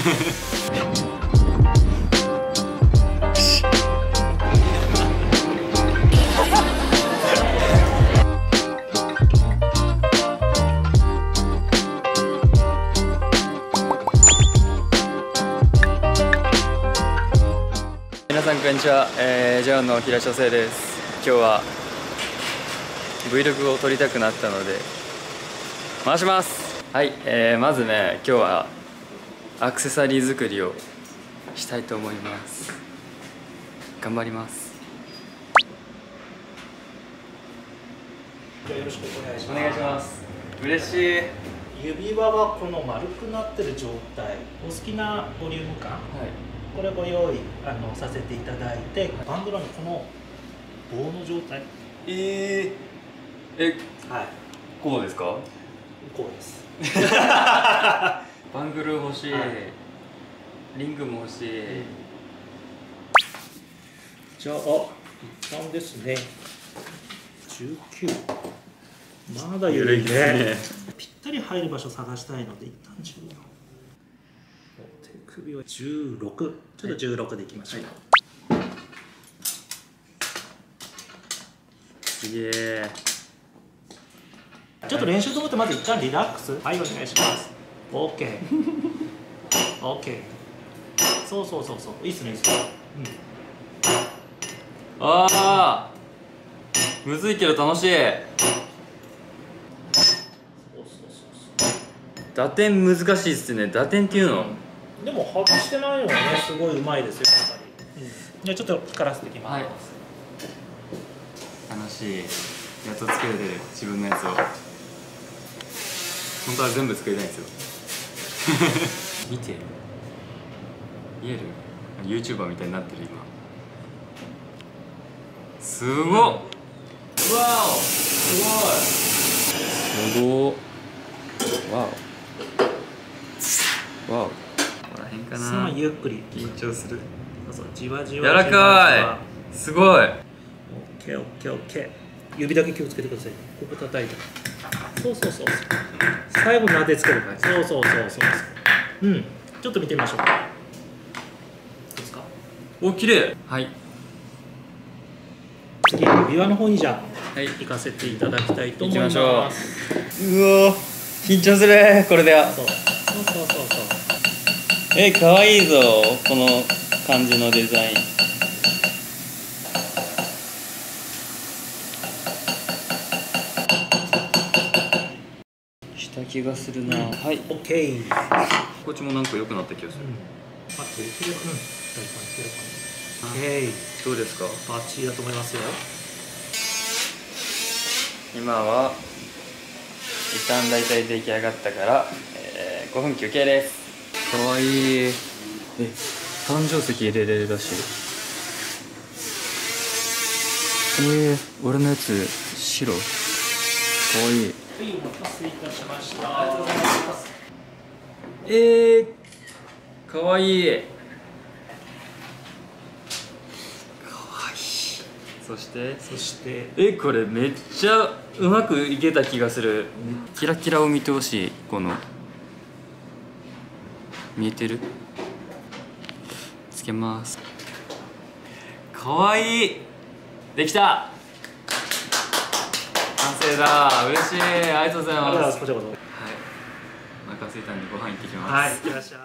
皆さんこんにちは、えー、ジャンの平翔生です。今日は Vlog を撮りたくなったので回します。はい、えー、まずね今日はアクセサリー作りをしたいと思います。頑張ります。じゃあよろしくお願いしおます願いします。嬉しい。指輪はこの丸くなってる状態お好きなボリューム感？はい。これご用意あのさせていただいてバンドラのこの棒の状態？えー、えはい。こうですか？こうです バングル欲しい、はい。リングも欲しい、じゃあ一旦ですね。19まだ緩いね。ぴったり入る場所探したいので一旦14手首は16ちょっと16でいきましょう、すげえちょっと練習と思ってまず一旦リラックス。はいお願いします OKOK、OK そうそうそうそう。いいっすねいいっすね、ああむずいけど楽しい。打点難しいっすね。打点っていうの、でも外してないのはねすごいうまいですよやっぱり、うん、じゃあちょっと光らせていきます、はい。楽しい。やっと作れてる。自分のやつを。本当は全部作りたいんですよ 見て。見える？YouTuber みたいになってる今。すごっ、うわお。すごい。すごっ。わお。わお。ここら辺かな。ゆっくり緊張する。そうそうじわじわ柔らかい。すごい。いオッケーオッケーオッケー。指だけ気をつけてください。ここ叩いてそうそうそうそう。最後に撫でつける感じそうそうそうそうそううん。ちょっと見てみましょう。かどうですかお綺麗。はい。次指輪の方にじゃあはい。行かせていただきたいと思い行まきすましょう。うわ緊張する。これでそうそうそうそうそう。え可愛いぞ。この感じのデザイン気がするな、はい。オッケーうんこっちもなんか良くなった気がする、あとできればうん。大体いけるかなオッケーどうですか？バッチリだと思いますよ。今は一旦大体出来上がったから、えー5分休憩です。かわいい。え誕生石入れれるらしい。えー、俺のやつ白。かわいいはいお待たせいたしました。ありがとうございますえー、かわいいかわいい。そして？そして？えこれめっちゃうまくいけた気がする。キラキラを見てほしいこの。見えてる？つけます。かわいい。できた完成だ。嬉しい。ありがとうございまます。はいお腹空いたんでご飯行ってきます。はいいらっしゃい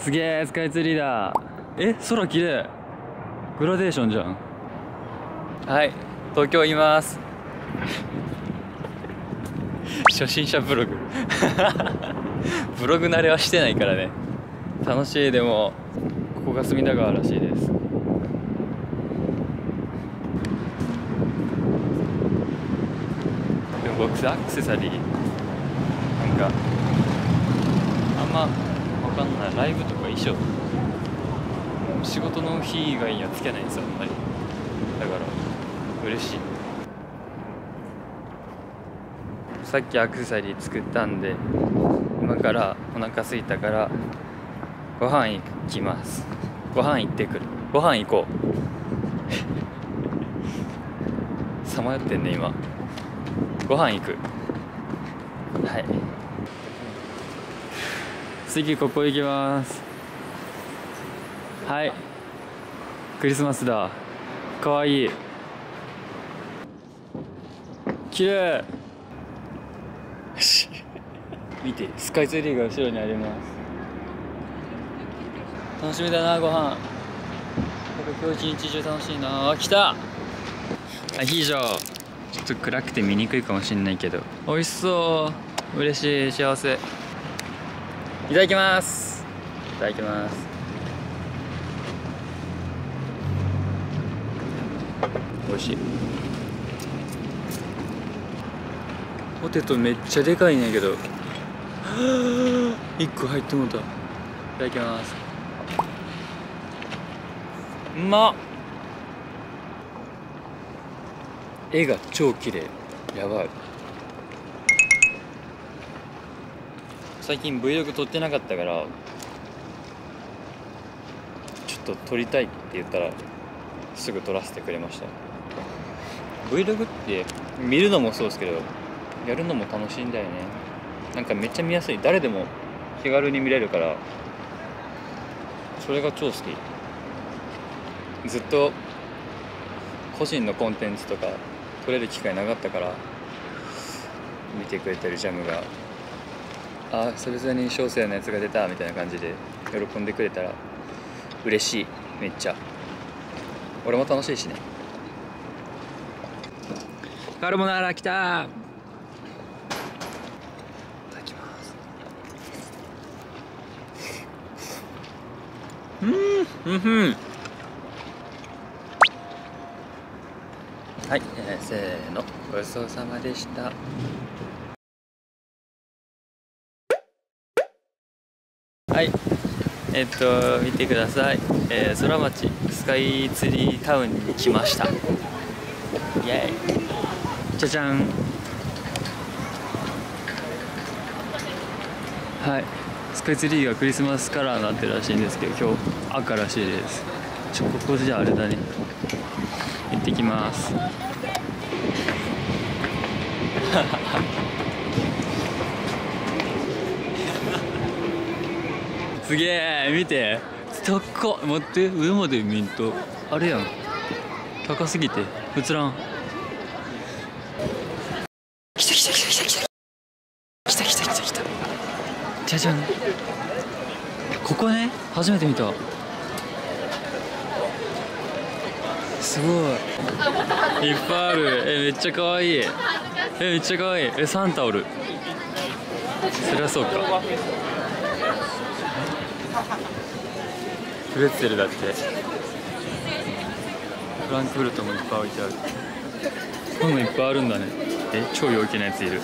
すげえスカイツリーだ。え空綺麗。グラデーションじゃん。はい東京います。初心者ブログ。ブログ慣れはしてないからね。楽しいでもここが隅田川らしいです。でも僕アクセサリーなんかあんまわかんない。ライブとか衣装。仕事の日以外にはつけないんですよあんまり。だから嬉しい。さっきアクセサリー作ったんで今からお腹空いたからご飯行きます。ご飯行ってくる。ご飯行こう。さまよってんね今。ご飯行く。はい。次ここ行きます。はい。クリスマスだ。かわいい。綺麗。見てスカイツリーが後ろにあります。楽しみだなご飯。今日一日中楽しいな。あ来た。アヒージョちょっと暗くて見にくいかもしんないけど。美味しそう。嬉しい幸せ。いただきます。いただきます。美味しい。ポテトめっちゃでかいねんけど。1個入ってもうた。いただきますうまっ。絵が超綺麗。やばい。最近 Vlog 撮ってなかったからちょっと撮りたいって言ったらすぐ撮らせてくれました。Vlog って見るのもそうですけどやるのも楽しいんだよね。なんかめっちゃ見やすい。誰でも気軽に見れるからそれが超好き。ずっと個人のコンテンツとか撮れる機会なかったから見てくれてるジャムがあそれぞれに小生のやつが出たみたいな感じで喜んでくれたら嬉しい。めっちゃ。俺も楽しいしね。カルボナーラ来た。いただきます。うんうんふん。はい、えー、せーの。ごちそうさまでした。はいえっと見てください、えー、空町スカイツリータウンに来ました。イエーイ。じゃじゃん。はい。スカイツリーがクリスマスカラーになってるらしいんですけど今日赤らしいです。ちょここじゃあれだね。行ってきます。すげえ見て。高っ待って上まで見んとあれやん。高すぎて映らん。来た来た来た来た来た来た来た来た来たじゃじゃん。ここね初めて見た。すごい。いっぱいある。えめっちゃ可愛いえめっちゃ可愛いえサンタおる。そりゃそうか。プレッツェルだって。フランクフルトもいっぱい置いてある。パンもいっぱいあるんだね。え超陽気なやついる。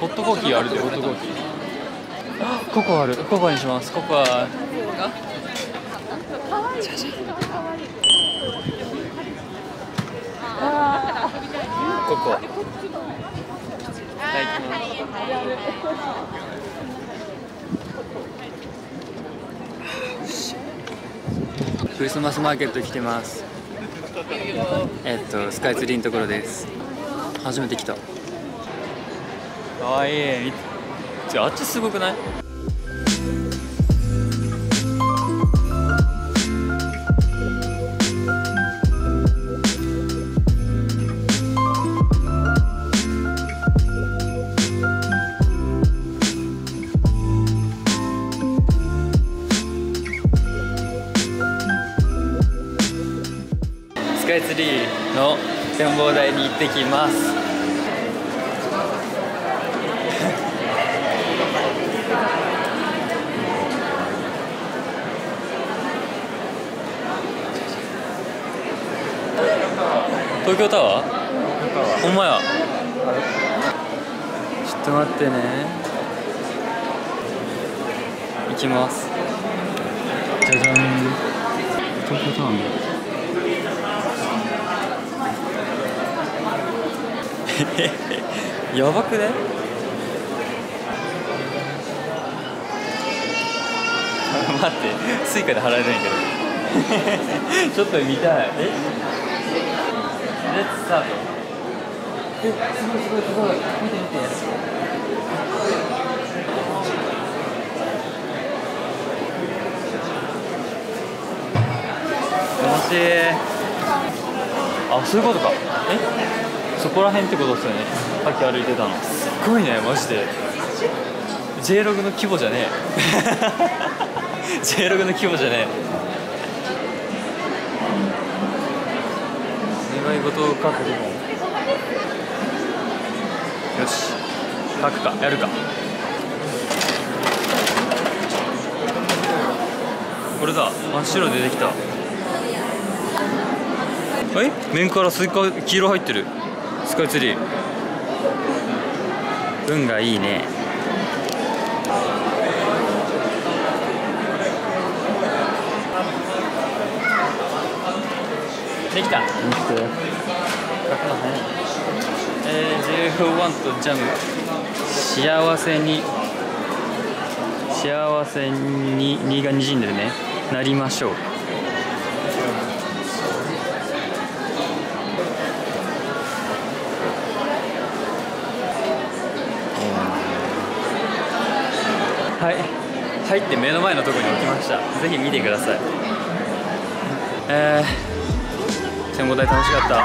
ホットコーヒーあるでホットコーヒー。ココアある。ココアにします。ココア。ココアいただきますクリスマスマーケット来てます。えっとスカイツリーのところです。初めて来た。かわいいちょあっちすごくない？スカイツリーの展望台に行ってきます。東京タワー。ほんまや。ちょっと待ってね。行きます。じゃじゃん東京タワー やばくね？待ってスイカで払えないけど。ちょっと見たい。え？ Let's start。えすごいすごいすごい。見て見て。楽しい。あそういうことか。え？そこら辺ってことですよね。さっき歩いてたの。すっごいねマジで。J ログの規模じゃねえ。J ログの規模じゃねえ。願い事を書く部門よし。書くか。やるか。これだ。真っ白出てきた。え？面からスイカ黄色入ってる。スカイツリー運がいいね。できた。見て。書くの早いえー、 JO1 と JAM。幸せに。幸せに2がにじんでるね。なりましょうはい。入って目の前のとこに置きました。ぜひ見てください。えー、展望台楽しかった。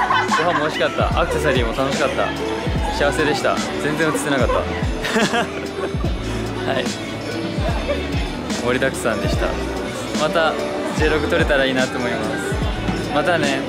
ご飯も美味しかった。アクセサリーも楽しかった。幸せでした。全然映ってなかった。はい。盛りだくさんでした。また J ログ撮れたらいいなと思います。またね。